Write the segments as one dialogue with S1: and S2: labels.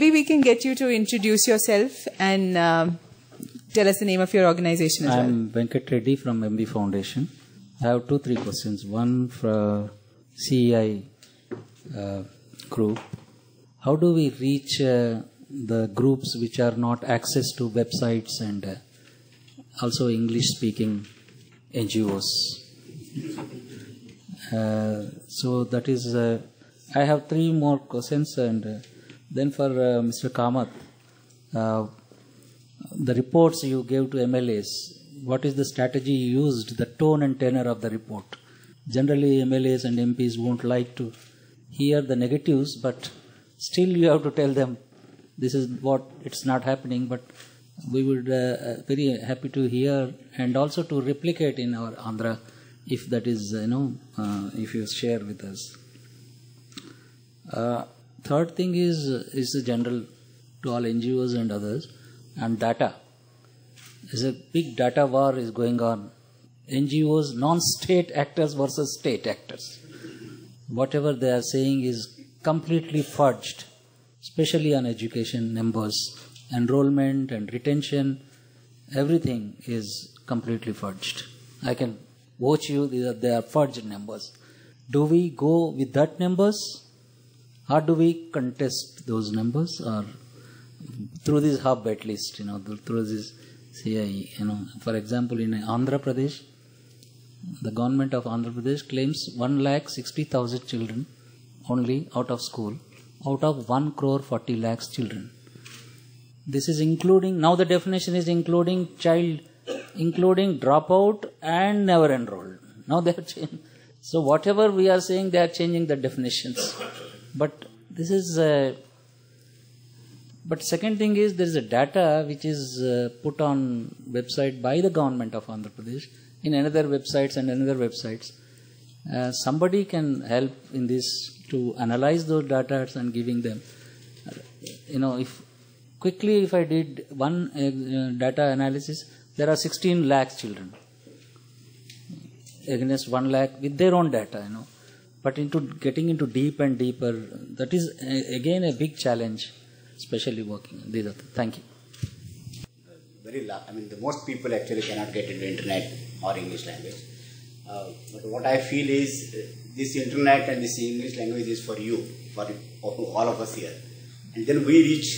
S1: Maybe we can get you to introduce yourself and um, tell us the name of your organization as well.
S2: I'm Venkat Reddy from MV Foundation. I have two, three questions. One for CEI uh, crew. How do we reach uh, the groups which are not access to websites and uh, also English speaking NGOs? Uh, so that is, uh, I have three more questions and uh, then for uh, Mr. Kamath, uh, the reports you gave to MLAs, what is the strategy you used, the tone and tenor of the report? Generally, MLAs and MPs won't like to hear the negatives, but still you have to tell them this is what it's not happening. But we would uh, uh, very happy to hear and also to replicate in our Andhra, if that is you know uh, if you share with us. Uh, third thing is is general to all NGOs and others and data. There's a big data war is going on. NGOs, non-state actors versus state actors. Whatever they are saying is completely fudged, especially on education numbers, enrollment and retention. Everything is completely fudged. I can watch you; they are, they are fudged numbers. Do we go with that numbers, or do we contest those numbers, or through this hub at least, you know, through this CIE, you know, for example, in Andhra Pradesh, the government of Andhra Pradesh claims 1 lakh 60,000 children only out of school, out of 1 crore 40 lakhs children. This is including, now the definition is including child, including dropout and never enrolled. Now they have changed. So whatever we are saying, they are changing the definitions. But this is uh, but second thing is there is a data which is uh, put on website by the government of Andhra Pradesh in another websites and another websites. Uh, somebody can help in this to analyze those data and giving them. You know, if quickly if I did one uh, data analysis, there are 16 lakh children against 1 lakh with their own data. You know, but into getting into deep and deeper, that is again a big challenge especially working. These are thank you.
S3: Very, la- I mean, the most people actually cannot get into internet or English language. Uh, but what I feel is uh, this internet and this English language is for you, for all of us here. And then we reach,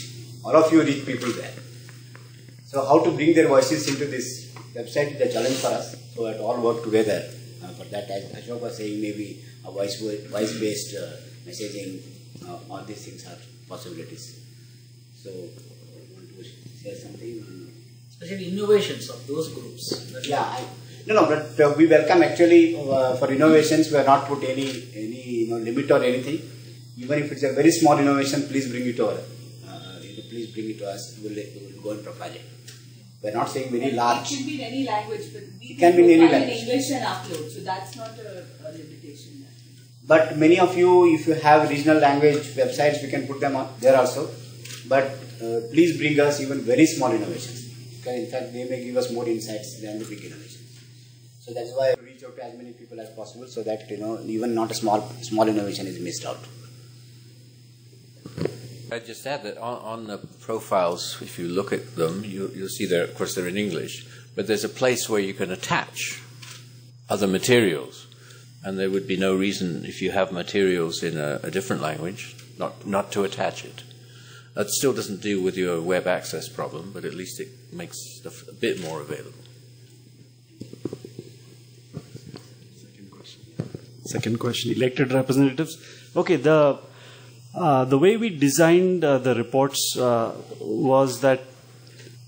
S3: all of you reach people there. So how to bring their voices into this website is a challenge for us. So let all work together. That, as Ashok was saying, maybe a voice voice based uh, messaging, uh, all these things are possibilities. So, want to say something?
S2: Especially innovations of those groups.
S3: Yeah, I, no, no, but uh, we welcome actually uh, for innovations. We are not put any any you know limit or anything. Even if it's a very small innovation, please bring it over. Uh, please bring it to us. We'll, we'll go and profile it. We're not saying very large.
S4: It can be in any language, but we
S3: it can be in any
S4: in. English and upload, so that's not a, a limitation.
S3: But many of you, if you have regional language websites, we can put them on there also. But uh, please bring us even very small innovations. Because in fact, they may give us more insights than the big innovations. So that's why I reach out to as many people as possible, so that you know even not a small small innovation is missed out.
S5: I just add that on, on, the profiles, if you look at them, you, will see there. Of course, they're in English, but there's a place where you can attach other materials, and there would be no reason if you have materials in a, a different language not not to attach it. That still doesn't deal with your web access problem, but at least it makes stuff a bit more available.
S6: Second question. Second question. Elected representatives. Okay, the uh, the way we designed uh, the reports uh, was that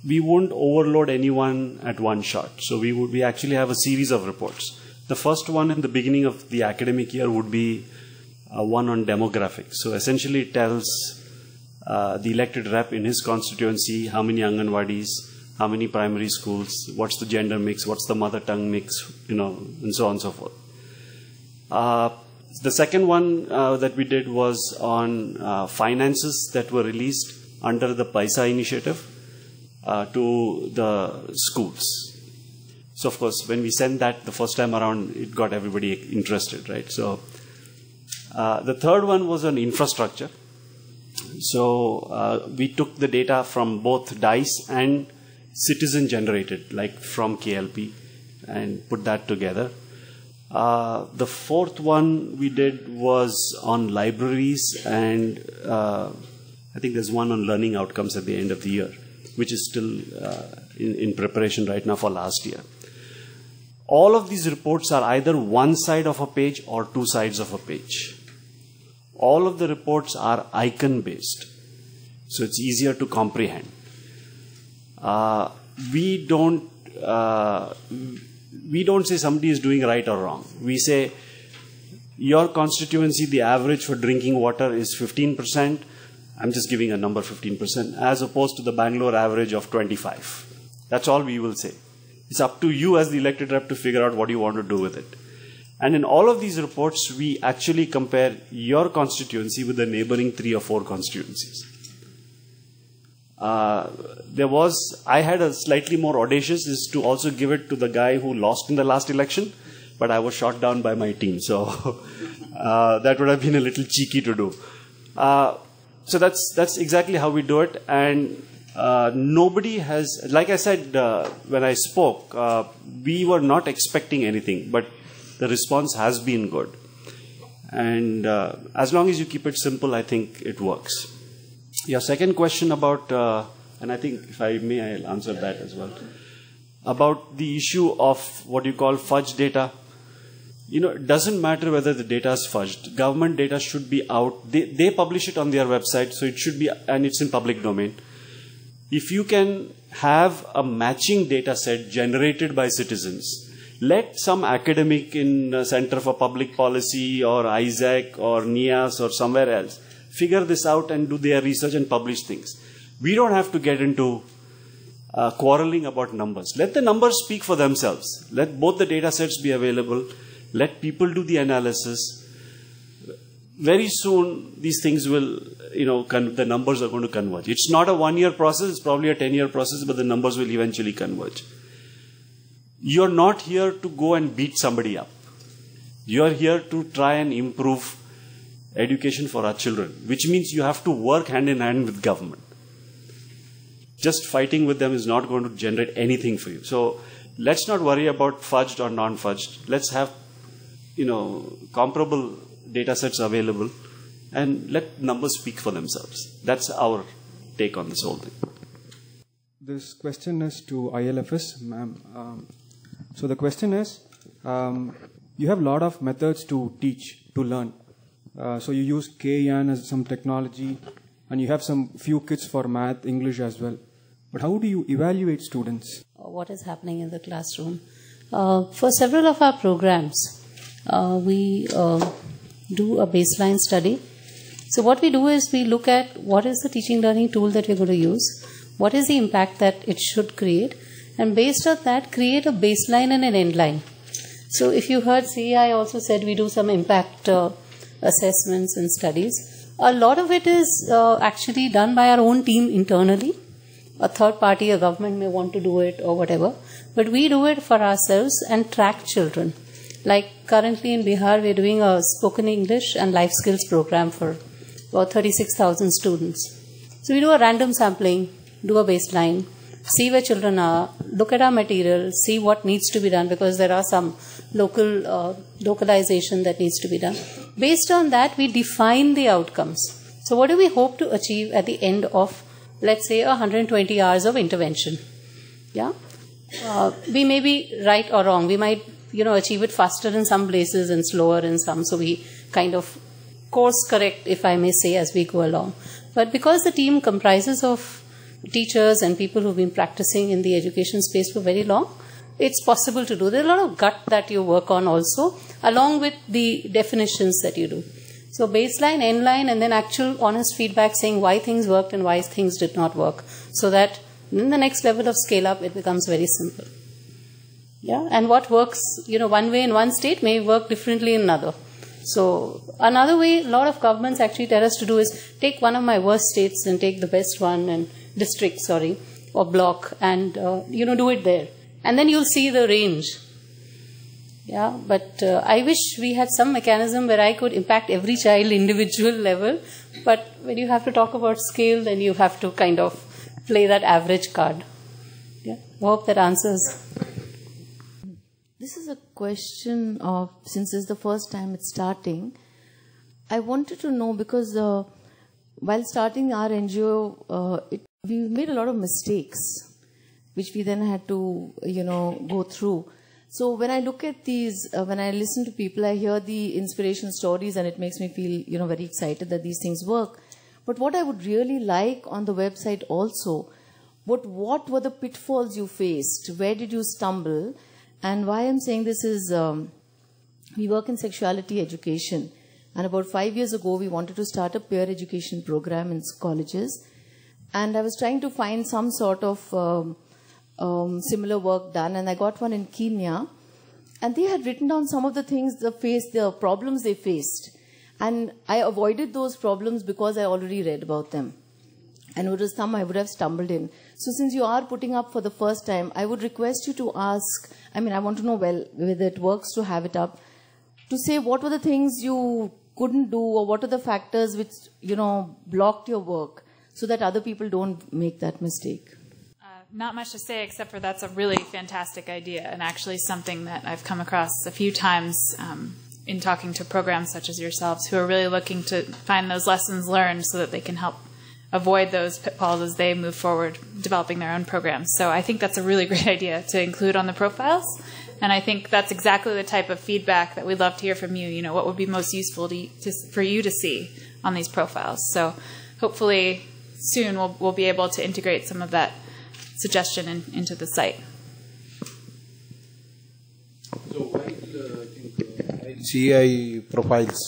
S6: we won't overload anyone at one shot. So we would we actually have a series of reports. The first one in the beginning of the academic year would be uh, one on demographics. So essentially, it tells uh, the elected rep in his constituency how many Anganwadis, how many primary schools, what's the gender mix, what's the mother tongue mix, you know, and so on and so forth. The second one uh, that we did was on uh, finances that were released under the Paisa initiative uh, to the schools. So, of course, when we sent that the first time around, it got everybody interested, right? So, uh, the third one was on infrastructure. So uh, we took the data from both DISE and citizen generated, like from KLP, and put that together. Uh, the fourth one we did was on libraries, and uh, I think there's one on learning outcomes at the end of the year, which is still uh, in, in preparation right now for last year. All of these reports are either one side of a page or two sides of a page. All of the reports are icon based, so it's easier to comprehend. Uh, we don't uh, we don't say somebody is doing right or wrong. We say your constituency, the average for drinking water is 15%. I'm just giving a number 15%, as opposed to the Bangalore average of 25. That's all we will say. It's up to you as the elected rep to figure out what you want to do with it. And in all of these reports, we actually compare your constituency with the neighboring three or four constituencies. Uh, there was, I had a slightly more audacious is to also give it to the guy who lost in the last election, but I was shot down by my team. So uh, that would have been a little cheeky to do. Uh, so that's, that's exactly how we do it. And uh, nobody has, like I said uh, when I spoke, we were not expecting anything, but the response has been good. And as long as you keep it simple, I think it works. Your second question about, uh, and I think if I may, I'll answer that as well. About the issue of what you call fudge data. You know, it doesn't matter whether the data is fudged. Government data should be out. They, they publish it on their website, so it should be, and it's in public domain. If you can have a matching data set generated by citizens, let some academic in Center for Public Policy or ISEC or NIAS or somewhere else figure this out and do their research and publish things. We don't have to get into uh, quarreling about numbers. Let the numbers speak for themselves. Let both the data sets be available. Let people do the analysis. Very soon, these things will, you know, the numbers are going to converge. It's not a one year process, it's probably a 10 year process, but the numbers will eventually converge. You're not here to go and beat somebody up. You're here to try and improve education for our children, which means you have to work hand in hand with government. Just fighting with them is not going to generate anything for you. So let's not worry about fudged or non-fudged. Let's have, you know, comparable data sets available and let numbers speak for themselves. That's our take on this whole thing.
S7: This question is to ILFS, ma'am. Um, so the question is, um, you have a lot of methods to teach, to learn. Uh, so you use K-Yan as some technology, and you have some few kits for math, English as well. But how do you evaluate students?
S8: What is happening in the classroom? Uh, for several of our programs, uh, we uh, do a baseline study. So what we do is we look at what is the teaching learning tool that we're going to use, what is the impact that it should create, and based on that, create a baseline and an end line. So if you heard CEI also said we do some impact uh, assessments and studies. A lot of it is uh, actually done by our own team internally. A third party, a government may want to do it or whatever, but we do it for ourselves and track children. Like currently in Bihar, we're doing a spoken English and life skills program for about 36,000 students. So we do a random sampling, do a baseline, see where children are, look at our material, see what needs to be done because there are some local uh, localization that needs to be done. Based on that, we define the outcomes. So, what do we hope to achieve at the end of, let's say, 120 hours of intervention? Yeah, uh, we may be right or wrong. We might, you know, achieve it faster in some places and slower in some. So we kind of course correct, if I may say, as we go along. But because the team comprises of teachers and people who've been practicing in the education space for very long, it's possible to do. There's a lot of gut that you work on also, along with the definitions that you do. So baseline, end line, and then actual honest feedback saying why things worked and why things did not work. So that in the next level of scale up, it becomes very simple. Yeah, and what works, you know, one way in one state may work differently in another. So another way a lot of governments actually tell us to do is take one of my worst states and take the best one and district, sorry, or block, and uh, you know do it there, and then you'll see the range. Yeah, but uh, I wish we had some mechanism where I could impact every child individual level. But when you have to talk about scale, then you have to kind of play that average card. Yeah, I hope that answers.
S9: This is a question of since it's the first time it's starting. I wanted to know because uh, while starting our NGO, uh, it, we made a lot of mistakes, which we then had to, you know, go through. So when I look at these, uh, when I listen to people, I hear the inspiration stories, and it makes me feel, you know, very excited that these things work. But what I would really like on the website also, what what were the pitfalls you faced? Where did you stumble? And why I'm saying this is, um, we work in sexuality education. And about five years ago, we wanted to start a peer education program in colleges. And I was trying to find some sort of um, um, similar work done. And I got one in Kenya. And they had written down some of the things, the face, the problems they faced. And I avoided those problems because I already read about them. And it was some I would have stumbled in. So since you are putting up for the first time, I would request you to ask, I mean, I want to know well whether it works to have it up, to say what were the things you couldn't do or what are the factors which, you know, blocked your work so that other people don't make that mistake.
S10: Not much to say except for that's a really fantastic idea and actually something that I've come across a few times um, in talking to programs such as yourselves who are really looking to find those lessons learned so that they can help avoid those pitfalls as they move forward developing their own programs. So I think that's a really great idea to include on the profiles. And I think that's exactly the type of feedback that we'd love to hear from you. You know, what would be most useful to, to, for you to see on these profiles. So hopefully soon we'll, we'll be able to integrate some of that suggestion in, into the site.
S11: So while uh, I think uh, CI profiles,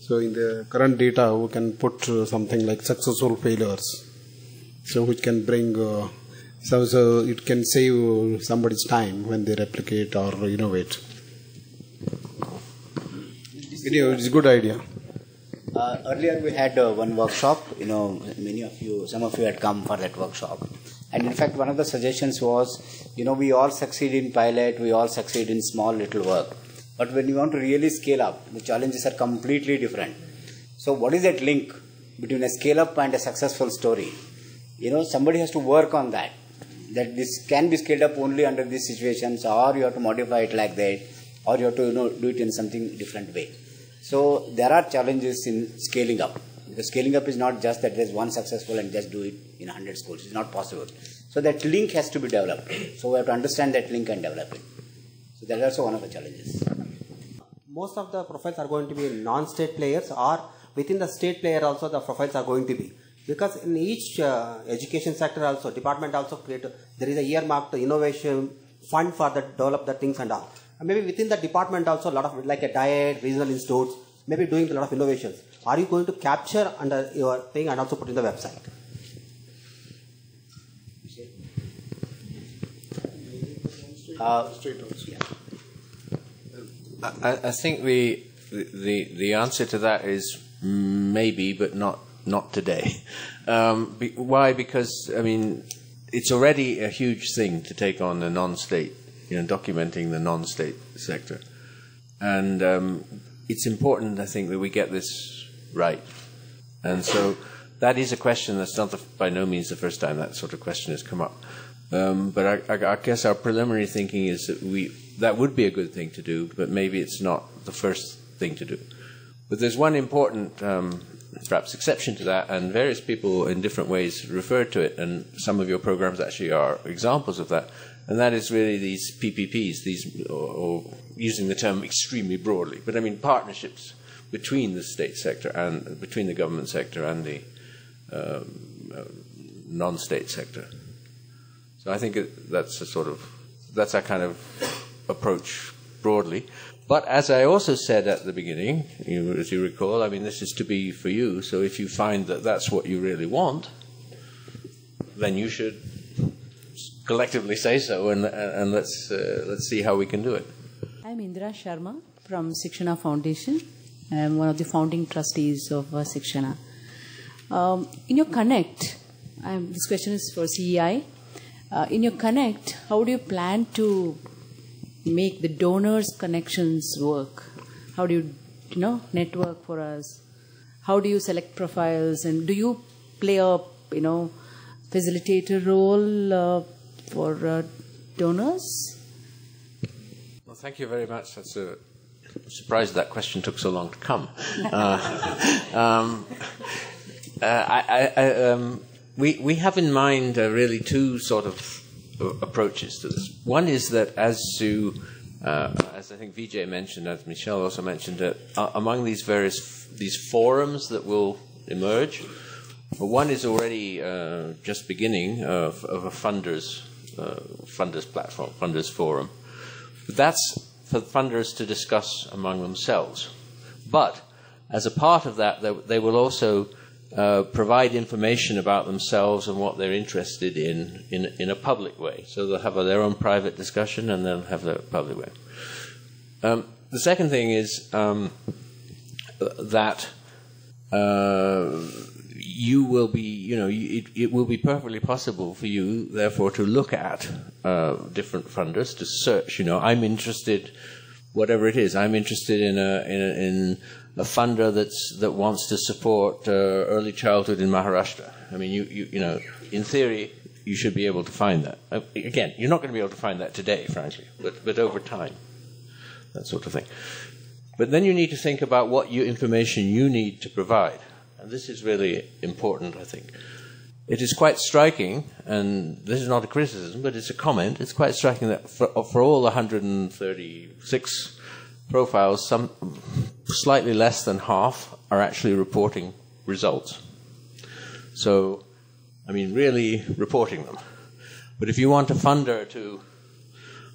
S11: so in the current data we can put uh, something like successful failures, so which can bring uh, so, so it can save somebody's time when they replicate or innovate. Anyway, it's a good idea.
S3: Uh, earlier we had uh, one workshop. You know, many of you, some of you had come for that workshop. And in fact, one of the suggestions was, you know, we all succeed in pilot, we all succeed in small little work. But when you want to really scale up, the challenges are completely different. So, what is that link between a scale up and a successful story? You know, somebody has to work on that. That this can be scaled up only under these situations, or you have to modify it like that, or you have to you know do it in something different way. So there are challenges in scaling up. Because scaling up is not just that there's one successful and just do it in 100 schools. It's not possible. So that link has to be developed. So we have to understand that link and develop it. So that's also one of the challenges.
S12: Most of the profiles are going to be non-state players or within the state player also the profiles are going to be. Because in each uh, education sector also, department also create, there is a earmarked innovation fund for the develop the things and all. And maybe within the department also a lot of like a DIET, regional institutes, maybe doing a lot of innovations. Are you going to capture under your thing and also put in the website?
S3: Uh,
S5: I, I think the, the the answer to that is maybe, but not not today. Um, be, why? Because I mean, it's already a huge thing to take on the non-state, you know, documenting the non-state sector, and um, it's important, I think, that we get this right. And so that is a question that's not the, by no means the first time that sort of question has come up. Um, but I, I, I, guess our preliminary thinking is that we that would be a good thing to do, but maybe it's not the first thing to do. But there's one important, um, perhaps, exception to that, and various people in different ways refer to it, and some of your programs actually are examples of that. And that is really these PPPs, these, or, or using the term extremely broadly, but I mean partnerships between the state sector and between the government sector and the um, uh, non-state sector. So I think it, that's a sort of that's our kind of approach broadly. But as I also said at the beginning, you, as you recall, I mean this is to be for you. So if you find that that's what you really want, then you should collectively say so, and, and let's uh, let's see how we can do it.
S13: I'm Indra Sharma from Sikshana Foundation. I'm one of the founding trustees of uh, Sikshana. Um, in your Connect, I'm, this question is for CEI. Uh, in your Connect, how do you plan to make the donors' connections work? How do you, you know, network for us? How do you select profiles, and do you play a, you know, facilitator role uh, for uh, donors?
S5: Well, thank you very much. That's a Surprised that question took so long to come. Uh, um, uh, I, I, um, we, we have in mind uh, really two sort of uh, approaches to this. One is that as to, uh, as I think Vijay mentioned, as Michelle also mentioned, uh, among these various these forums that will emerge, one is already just beginning of, of a funders funders platform, funders forum. That's for funders to discuss among themselves. But as a part of that, they, they will also uh, provide information about themselves and what they're interested in, in in a public way. So they'll have a, their own private discussion and they'll have their public way. Um, the second thing is um, that uh, you will be, you know, it, it, will be perfectly possible for you, therefore, to look at uh, different funders, to search. You know, I'm interested, whatever it is, I'm interested in a in a, in a funder that's that wants to support uh, early childhood in Maharashtra. I mean, you, you you know, in theory, you should be able to find that. Uh, again, you're not going to be able to find that today, frankly, but but over time, that sort of thing. But then you need to think about what you, information you need to provide. And this is really important, I think. It is quite striking, and this is not a criticism, but it's a comment. It's quite striking that for, for all 136 profiles, some slightly less than half are actually reporting results. So, I mean, really reporting them. But if you want a funder to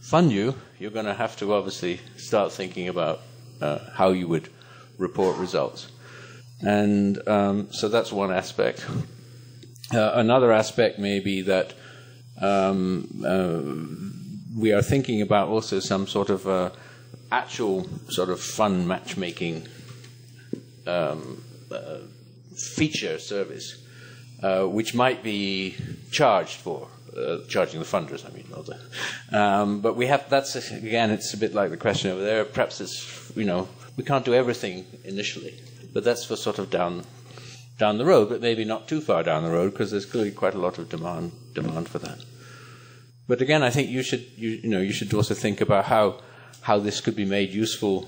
S5: fund you, you're going to have to obviously start thinking about uh, how you would report results. And um, so that's one aspect. Uh, another aspect may be that um, uh, we are thinking about also some sort of uh, actual sort of fun matchmaking um, uh, feature service, uh, which might be charged for. Uh, charging the funders, I mean, the, um, but we have. That's again, it's a bit like the question over there. Perhaps it's you know we can't do everything initially. But that's for sort of down down the road, but maybe not too far down the road because there's clearly quite a lot of demand demand for that. But again, I think you should you, you know you should also think about how how this could be made useful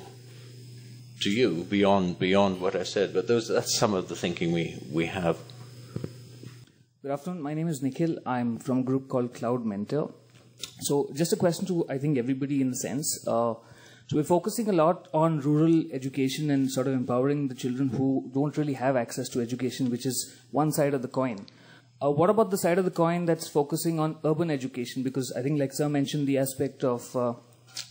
S5: to you beyond beyond what I said. But those that's some of the thinking we we have.
S14: Good afternoon. My name is Nikhil. I'm from a group called Cloud Mentor. So, just a question to I think everybody in the sense. Uh, so we're focusing a lot on rural education and sort of empowering the children who don't really have access to education, which is one side of the coin. Uh, what about the side of the coin that's focusing on urban education? Because I think, like Sir mentioned, the aspect of uh,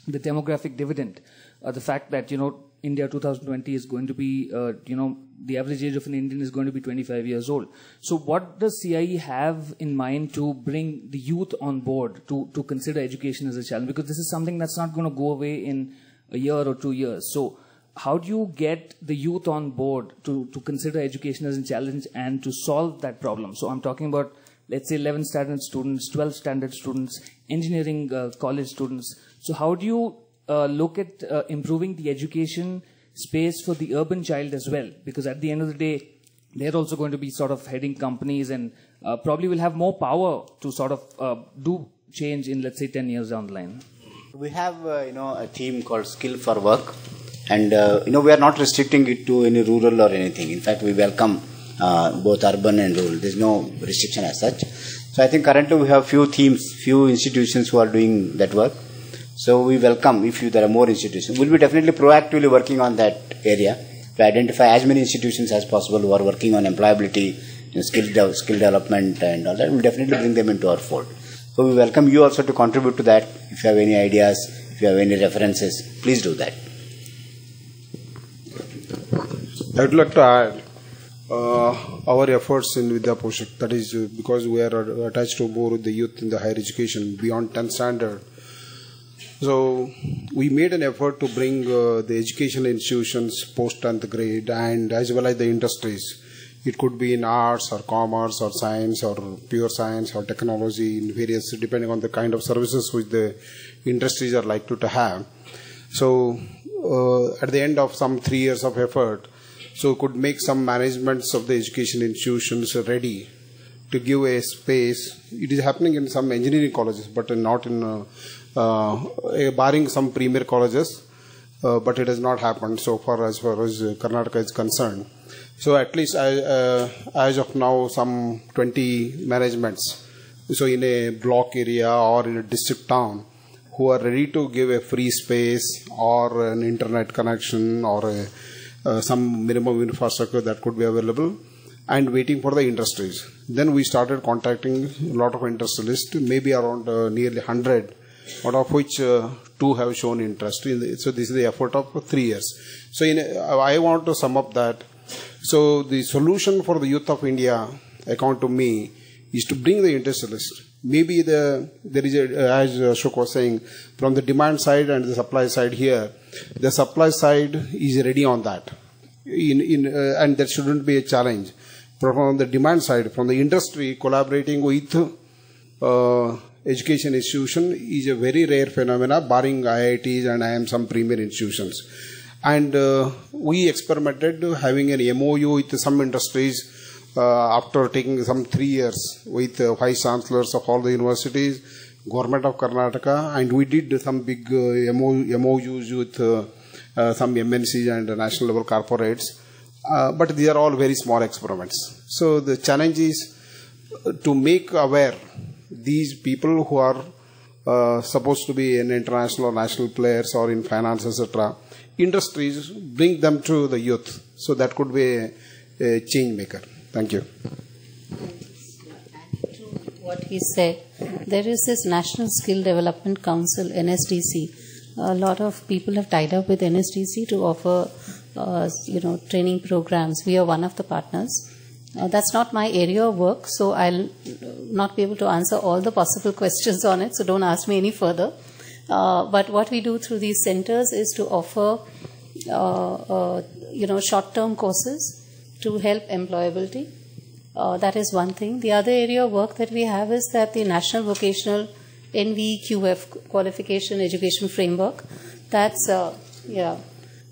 S14: the demographic dividend, uh, the fact that you know India 2020 is going to be, uh, you know, the average age of an Indian is going to be 25 years old. So, what does CIE have in mind to bring the youth on board to to consider education as a challenge? Because this is something that's not going to go away in a year or two years. So, how do you get the youth on board to, to consider education as a challenge and to solve that problem? So, I'm talking about, let's say, 11 standard students, 12 standard students, engineering uh, college students. So, how do you uh, look at uh, improving the education space for the urban child as well? Because at the end of the day, they're also going to be sort of heading companies and uh, probably will have more power to sort of uh, do change in, let's say, 10 years down the line.
S3: We have, uh, you know, a team called Skill for Work, and uh, you know we are not restricting it to any rural or anything. In fact, we welcome uh, both urban and rural. There's no restriction as such. So I think currently we have few teams, few institutions who are doing that work. So we welcome if you, there are more institutions. We'll be definitely proactively working on that area to identify as many institutions as possible who are working on employability, you know, skill, de- skill development, and all that. We'll definitely bring them into our fold. So we welcome you also to contribute to that. If you have any ideas, if you have any references, please do that.
S11: I would like to add uh, our efforts in Vidya Poshak. That is because we are attached to more the youth in the higher education beyond 10 standard. So we made an effort to bring uh, the educational institutions post 10th grade and as well as the industries It could be in arts or commerce or science or pure science or technology in various, depending on the kind of services which the industries are likely to have. So, uh, at the end of some three years of effort, so could make some managements of the education institutions ready to give a space. It is happening in some engineering colleges, but not in, uh, uh, barring some premier colleges, uh, but it has not happened so far as far as Karnataka is concerned. So at least uh, as of now, some 20 managements. So in a block area or in a district town, who are ready to give a free space or an internet connection or a, uh, some minimum infrastructure that could be available and waiting for the industries. Then we started contacting a lot of industrialists, maybe around uh, nearly 100, out of which uh, two have shown interest. In the, so this is the effort of three years. So in I want to sum up that. So the solution for the youth of India, according to me, is to bring the industrialists. Maybe the there is a, as Ashok was saying, from the demand side and the supply side here, the supply side is ready on that. In, in, uh, and there shouldn't be a challenge from the demand side, from the industry collaborating with uh, education institution is a very rare phenomena, barring IITs and I am some premier institutions. And uh, we experimented having an MOU with some industries uh, after taking some three years with uh, vice chancellors of all the universities, government of Karnataka, and we did some big uh, MOUs with uh, uh, some MNCs and national level corporates. Uh, but these are all very small experiments. So the challenge is to make aware these people who are supposed to be in international or national players or in finance, etc., industries, bring them to the youth. So that could be a, a change maker. Thank you.
S8: What he said, there is this National Skill Development Council, NSDC. A lot of people have tied up with NSDC to offer, uh, you know, training programs. We are one of the partners. Uh, that's not my area of work, so I'll not be able to answer all the possible questions on it, so don't ask me any further. Uh, but what we do through these centers is to offer, uh, uh you know, short-term courses to help employability. Uh, that is one thing. The other area of work that we have is that the National Vocational NVQF Qualification Education Framework. That's uh, yeah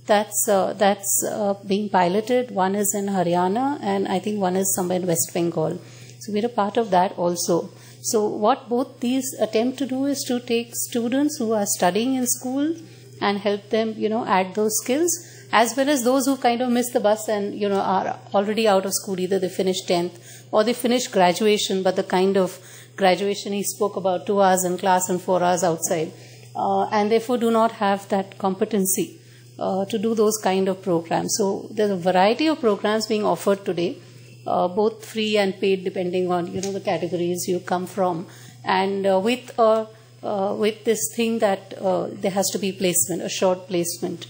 S8: that's that's being piloted. One is in Haryana, and I think one is somewhere in West Bengal. So we're a part of that also. So what both these attempt to do is to take students who are studying in school and help them, you know, add those skills, as well as those who kind of miss the bus and you know are already out of school. Either they finished tenth or they finished graduation, but the kind of graduation he spoke about, two hours in class and four hours outside, uh, and therefore do not have that competency uh, to do those kind of programs. So there's a variety of programs being offered today, uh, both free and paid, depending on you know the categories you come from, and uh, with uh, uh, with this thing that uh, there has to be placement, a short placement.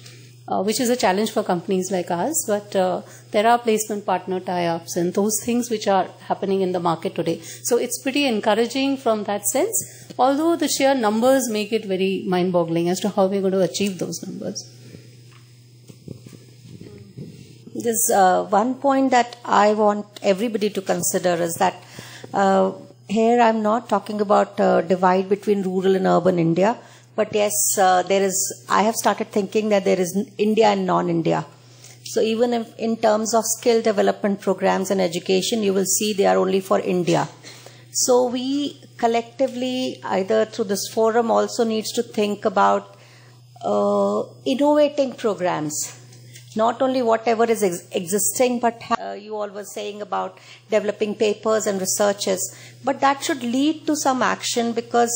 S8: which is a challenge for companies like us, but there are placement partner tie-ups and those things which are happening in the market today. So it's pretty encouraging from that sense, although the sheer numbers make it very mind-boggling as to how we're going to achieve those numbers.
S15: There's uh, one point that I want everybody to consider is that uh, here I'm not talking about uh, divide between rural and urban India, but yes, uh, there is. I have started thinking that there is India and non-India. So even if in terms of skill development programs and education, you will see they are only for India. So we collectively, either through this forum, also needs to think about uh, innovating programs not only whatever is ex- existing, but uh, you all were saying about developing papers and researches, but that should lead to some action because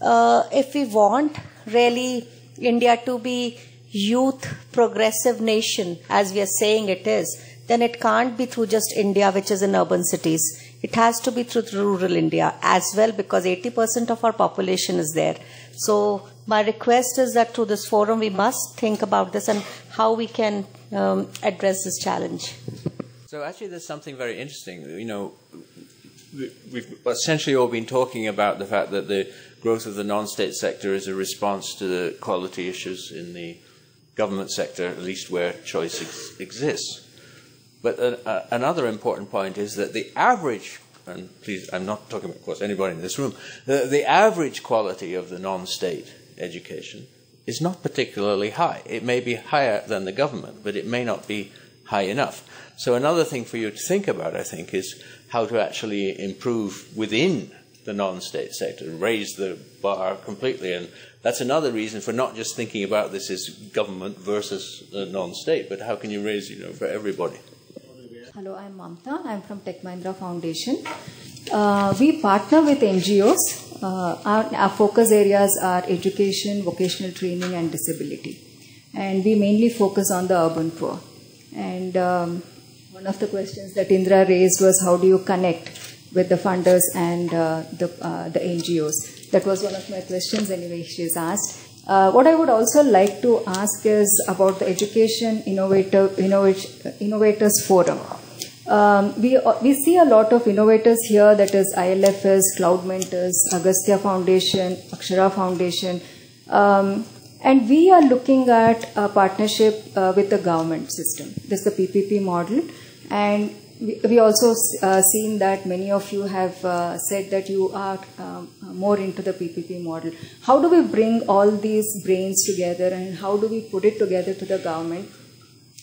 S15: uh, if we want really India to be youth progressive nation, as we are saying it is, then it can't be through just India, which is in urban cities. It has to be through rural India as well because 80% of our population is there. So my request is that through this forum we must think about this and how we can um, address this challenge.
S5: So actually, there's something very interesting. You know, we've essentially all been talking about the fact that the growth of the non-state sector is a response to the quality issues in the government sector, at least where choice ex- exists. But another important point is that the average, and please, I'm not talking about, of course, anybody in this room, the, the average quality of the non state education is not particularly high. It may be higher than the government, but it may not be high enough. So, another thing for you to think about, I think, is how to actually improve within the non state sector, raise the bar completely. And that's another reason for not just thinking about this as government versus non state, but how can you raise, you know, for everybody.
S16: Hello, I'm Mamta. I'm from Tech Mahindra Foundation. Uh, we partner with NGOs. Uh, our, our, focus areas are education, vocational training, and disability. And we mainly focus on the urban poor. And um, one of the questions that Indra raised was how do you connect with the funders and uh, the, uh, the NGOs? That was one of my questions, anyway, she's asked. Uh, what I would also like to ask is about the Education Innovator, Innovators Forum. Um, we, we see a lot of innovators here, that is ILFS, Cloud Mentors, Agastya Foundation, Akshara Foundation. Um, and we are looking at a partnership uh, with the government system. This is the PPP model. And we, we also uh, seen that many of you have uh, said that you are um, more into the PPP model. How do we bring all these brains together and how do we put it together to the government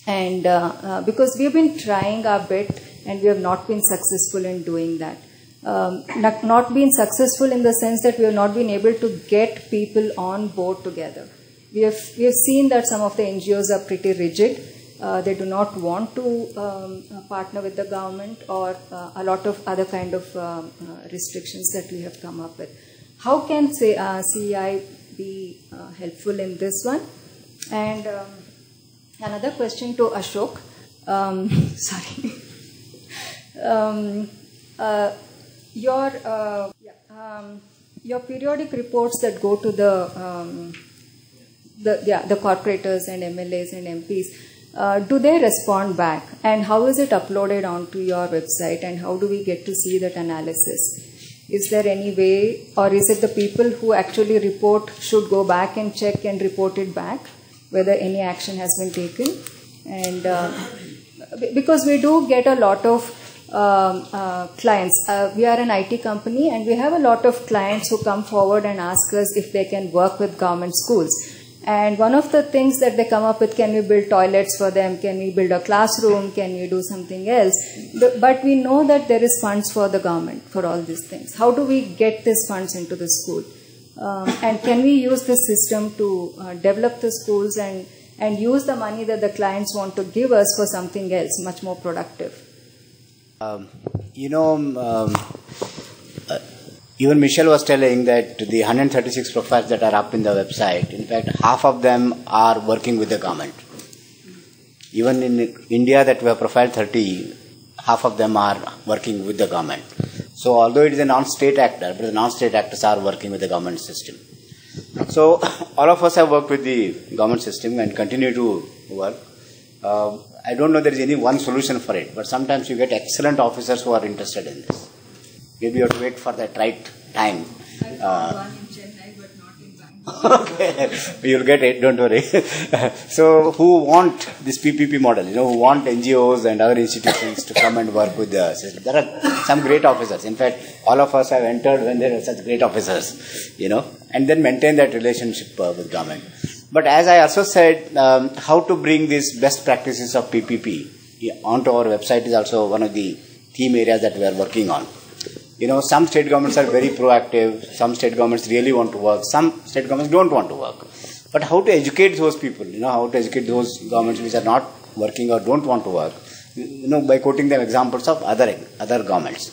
S16: and uh, uh, because we have been trying our bit and we have not been successful in doing that. Um, not, not been successful in the sense that we have not been able to get people on board together. We have, we have seen that some of the NGOs are pretty rigid. Uh, they do not want to um, uh, partner with the government or uh, a lot of other kind of um, restrictions that we have come up with. How can say, CEI be helpful in this one? And um, Another question to Ashok. Um, sorry. um, uh, your uh, um, your periodic reports that go to the um, the yeah the corporators and MLAs and MPs. Uh, do they respond back and how is it uploaded onto your website and how do we get to see that analysis is there any way or is it the people who actually report should go back and check and report it back whether any action has been taken. And uh, because we do get a lot of um, uh, clients, uh, we are an IT company and we have a lot of clients who come forward and ask us if they can work with government schools. And one of the things that they come up with, can we build toilets for them? Can we build a classroom? Can we do something else? But we know that there is funds for the government for all these things. How do we get these funds into the school? Um, and can we use this system to uh, develop the schools and, and use the money that the clients want to give us for something else, much more productive?
S3: Um, you know, um, uh, even Michelle was telling that the 136 profiles that are up in the website, in fact, half of them are working with the government. Even in India, that we have profiled 30, half of them are working with the government. So although it is a non-state actor, but the non-state actors are working with the government system. So all of us have worked with the government system and continue to work. Uh, I don't know there is any one solution for it, but sometimes you get excellent officers who are interested in this. Maybe you have to wait for that right time. Uh, okay, you'll get it, don't worry. so, who want this PPP model? You know, who want NGOs and other institutions to come and work with the system? There are some great officers. In fact, all of us have entered when there are such great officers, you know, and then maintain that relationship uh, with government. But as I also said, um, how to bring these best practices of PPP onto our website is also one of the theme areas that we are working on. You know, some state governments are very proactive, some state governments really want to work, some state governments don't want to work. But how to educate those people, you know, how to educate those governments which are not working or don't want to work, you know, by quoting them examples of other, other governments.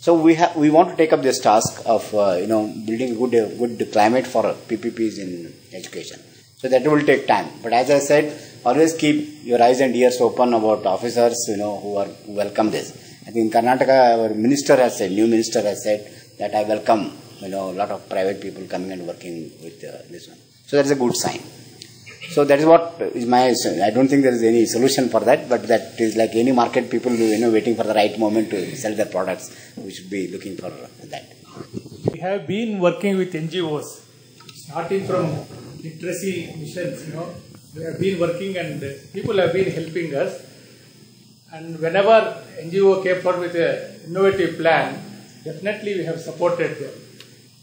S3: So we have, we want to take up this task of, uh, you know, building a good, a good climate for PPPs in education. So that will take time. But as I said, always keep your eyes and ears open about officers, you know, who are who welcome this. I think in Karnataka, our minister has said, new minister has said that I welcome, you know, a lot of private people coming and working with uh, this one. So that's a good sign. So that is what is my, I don't think there is any solution for that, but that is like any market people, you know, waiting for the right moment to sell their products. We should be looking for that.
S17: We have been working with NGOs, starting from literacy missions, you know. We have been working and people have been helping us And whenever NGO came forward with an innovative plan, definitely we have supported them.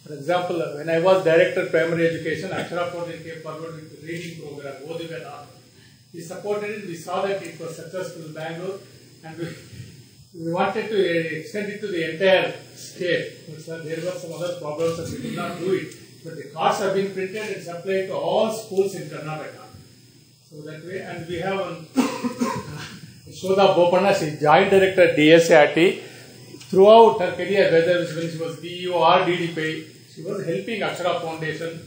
S17: For example, when I was director of primary education, Akshara Foundation came forward with reading program, Odivenar. We supported it, we saw that it was successful in Bangalore, and we, we wanted to extend it to the entire state. But there were some other problems and we did not do it. But the cards have been printed and supplied to all schools in Karnataka. So that way, and we have um, Shoda Bopanna, she joint director at DSERT. Throughout her career, whether when she was DEO or DDP, she was helping Akshara Foundation.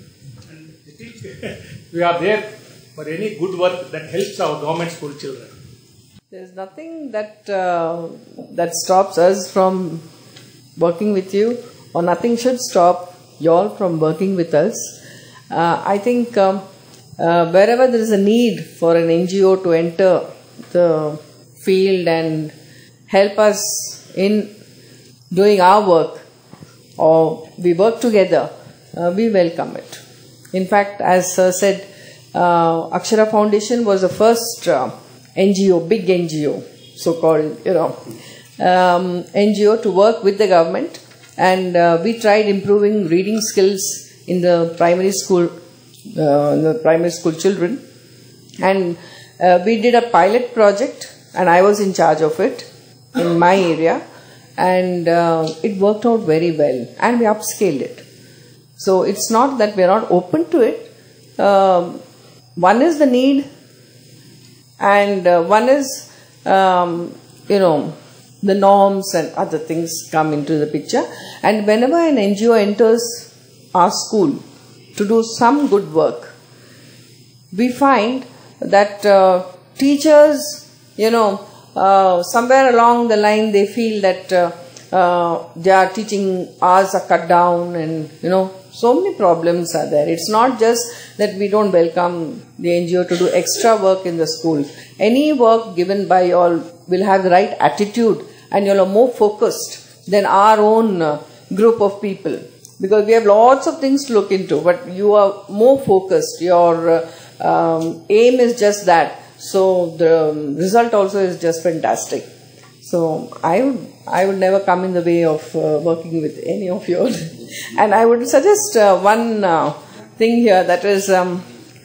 S17: And we are there for any good work that helps our government school children.
S18: There's nothing that uh, that stops us from working with you, or nothing should stop you all from working with us. Uh, I think um, uh, wherever there is a need for an NGO to enter the field and help us in doing our work, or we work together, uh, we welcome it. In fact, as Sir said, uh, Akshara Foundation was the first uh, NGO, big NGO, so called, you know, um, NGO to work with the government. And uh, we tried improving reading skills in the primary school, uh, the primary school children. And uh, we did a pilot project, and I was in charge of it in my area. And uh, it worked out very well, and we upscaled it. So it's not that we're not open to it. Um, one is the need, and uh, one is, um, you know, the norms and other things come into the picture. And whenever an NGO enters our school to do some good work, we find that uh, teachers, you know, uh, somewhere along the line they feel that uh, uh, their teaching hours are cut down and, you know, so many problems are there. It's not just that we don't welcome the NGO to do extra work in the school. Any work given by you all will have the right attitude and you all are more focused than our own uh, group of people. Because we have lots of things to look into, but you are more focused. Your uh, um, aim is just that. So the um, result also is just fantastic. So I would I would never come in the way of uh, working with any of you. and I would suggest uh, one uh, thing here that is um,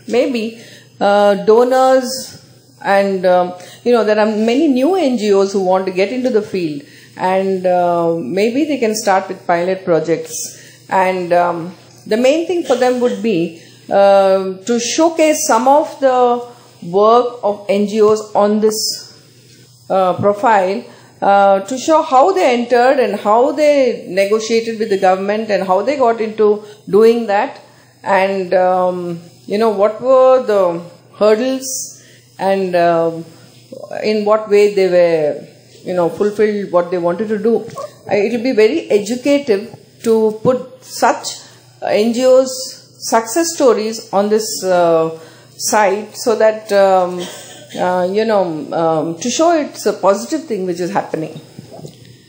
S18: maybe uh, donors and um, you know there are many new NGOs who want to get into the field and uh, maybe they can start with pilot projects and um, the main thing for them would be uh, to showcase some of the work of NGOs on this profile uh, to show how they entered and how they negotiated with the government and how they got into doing that. And um, you know what were the hurdles and um, in what way they were you know fulfilled what they wanted to do. It will be very educative to put such ngos success stories on this uh, site so that um, uh, you know, um, to show it's a positive thing which is happening.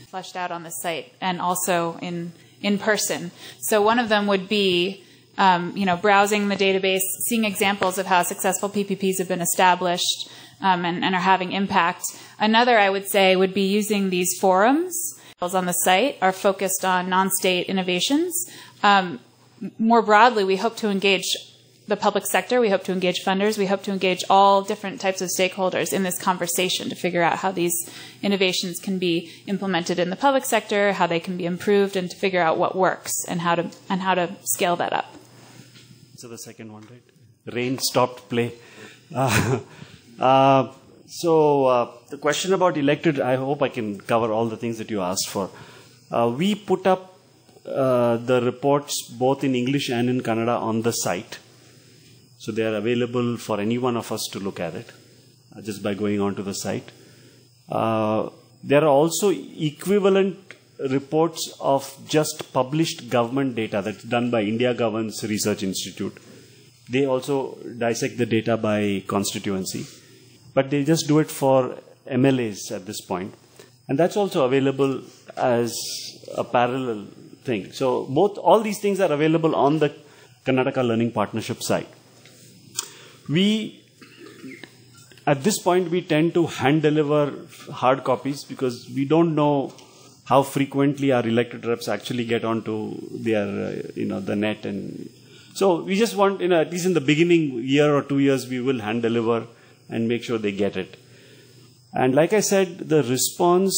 S10: Fleshed out on the site and also in in person. So one of them would be, um, you know, browsing the database, seeing examples of how successful PPPs have been established um, and, and, are having impact. Another, I would say, would be using these forums on the site are focused on non-state innovations. Um, more broadly, we hope to engage the public sector. We hope to engage funders. We hope to engage all different types of stakeholders in this conversation to figure out how these innovations can be implemented in the public sector, how they can be improved, and to figure out what works and how to and how to scale that up.
S6: So the second one, right? Rain stopped play. Uh, uh, so uh, the question about elected, I hope I can cover all the things that you asked for. Uh, we put up uh, the reports both in English and in Kannada on the site. So they are available for any one of us to look at it uh, just by going onto the site. Uh, there are also equivalent reports of just published government data that's done by India Governance Research Institute. They also dissect the data by constituency, but they just do it for MLAs at this point. And that's also available as a parallel thing. So both all these things are available on the Karnataka Learning Partnership site we at this point, we tend to hand deliver hard copies because we don't know how frequently our elected reps actually get onto their, uh, you know, the net. And so we just want, you know, at least in the beginning year or two years, we will hand deliver and make sure they get it. And like I said, the response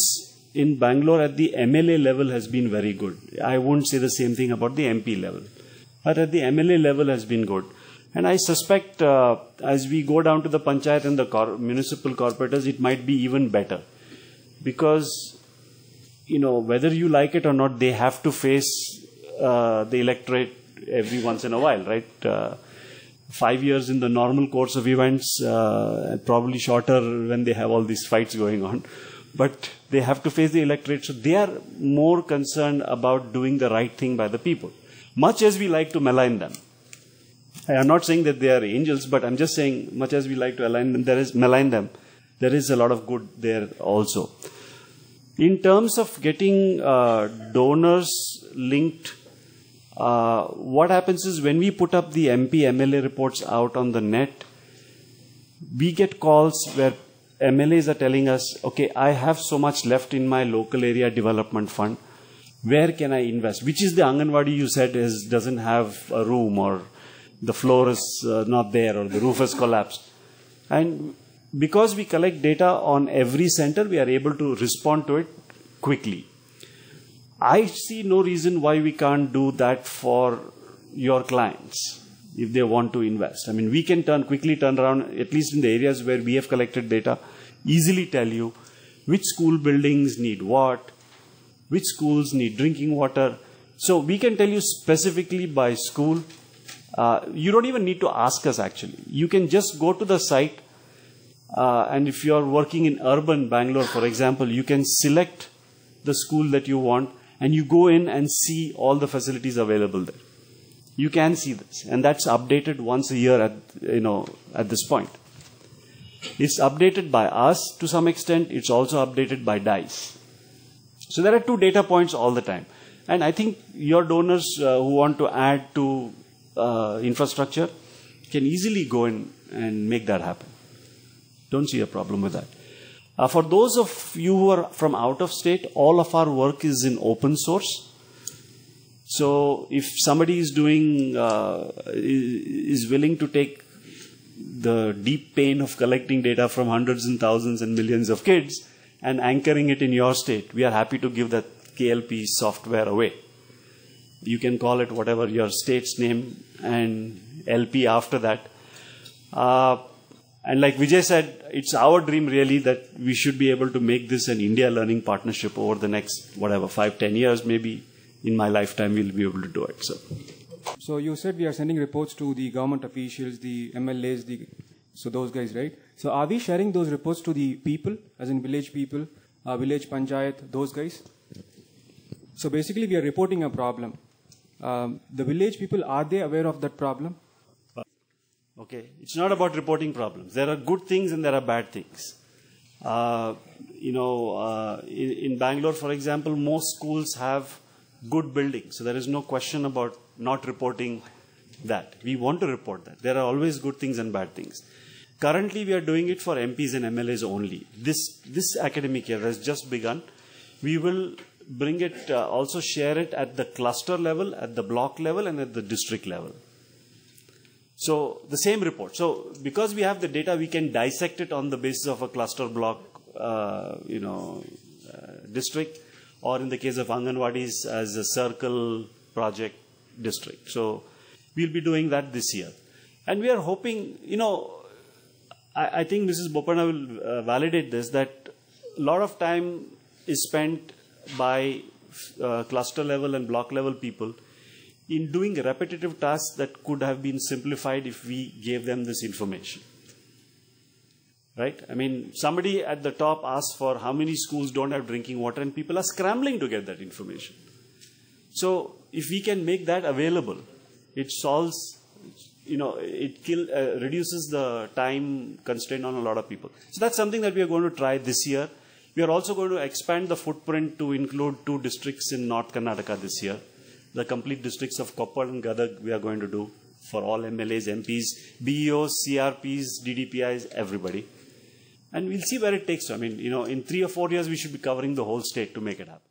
S6: in Bangalore at the MLA level has been very good. I won't say the same thing about the MP level, but at the MLA level has been good. And I suspect uh, as we go down to the panchayat and the cor- municipal corporators, it might be even better. Because, you know, whether you like it or not, they have to face uh, the electorate every once in a while, right? Uh, five years in the normal course of events, uh, probably shorter when they have all these fights going on. But they have to face the electorate, so they are more concerned about doing the right thing by the people. Much as we like to malign them. I am not saying that they are angels, but I'm just saying, much as we like to align them, there is malign them. There is a lot of good there also. In terms of getting uh, donors linked, uh, what happens is when we put up the MP MLA reports out on the net, we get calls where MLAs are telling us, okay, I have so much left in my local area development fund. Where can I invest? Which is the Anganwadi you said is doesn't have a room or the floor is uh, not there or the roof has collapsed. And because we collect data on every center, we are able to respond to it quickly. I see no reason why we can't do that for your clients if they want to invest. I mean, we can turn quickly turn around, at least in the areas where we have collected data, easily tell you which school buildings need what, which schools need drinking water. So we can tell you specifically by school. Uh, you don't even need to ask us actually. You can just go to the site, uh, and if you are working in urban Bangalore, for example, you can select the school that you want, and you go in and see all the facilities available there. You can see this, and that's updated once a year at you know at this point. It's updated by us to some extent. It's also updated by DISE. So there are two data points all the time, and I think your donors uh, who want to add to uh, infrastructure can easily go in and make that happen. Don't see a problem with that. Uh, for those of you who are from out of state, all of our work is in open source. So if somebody is doing, uh, is willing to take the deep pain of collecting data from hundreds and thousands and millions of kids and anchoring it in your state, we are happy to give that KLP software away. You can call it whatever your state's name and LP after that. Uh, and like Vijay said, it's our dream really that we should be able to make this an India learning partnership over the next, whatever, five, ten years, maybe in my lifetime we'll be able to do it. So,
S7: So you said we are sending reports to the government officials, the MLAs, the so those guys, right? So are we sharing those reports to the people, as in village people, uh, village panchayat, those guys? So basically, we are reporting a problem. Um, the village people are they aware of that problem?
S6: Okay, it's not about reporting problems. There are good things and there are bad things. Uh, you know, uh, in, in Bangalore, for example, most schools have good buildings, so there is no question about not reporting that. We want to report that. There are always good things and bad things. Currently, we are doing it for MPs and MLAs only. This this academic year has just begun. We will bring it, uh, also share it at the cluster level, at the block level, and at the district level. So the same report. So because we have the data, we can dissect it on the basis of a cluster block, uh, you know, uh, district, or in the case of Anganwadis as a circle project district. So we'll be doing that this year, and we are hoping, you know, I, I think Mrs. Bopanna will uh, validate this that a lot of time is spent by uh, cluster level and block level people in doing repetitive tasks that could have been simplified if we gave them this information. Right? I mean, somebody at the top asks for how many schools don't have drinking water, and people are scrambling to get that information. So, if we can make that available, it solves, you know, it kill, uh, reduces the time constraint on a lot of people. So, that's something that we are going to try this year. We are also going to expand the footprint to include two districts in North Karnataka this year the complete districts of Koppal and Gadag we are going to do for all MLAs, MPs, BEOs, CRPs, DDPIs, everybody. And we'll see where it takes. I mean, you know, in three or four years, we should be covering the whole state to make it happen.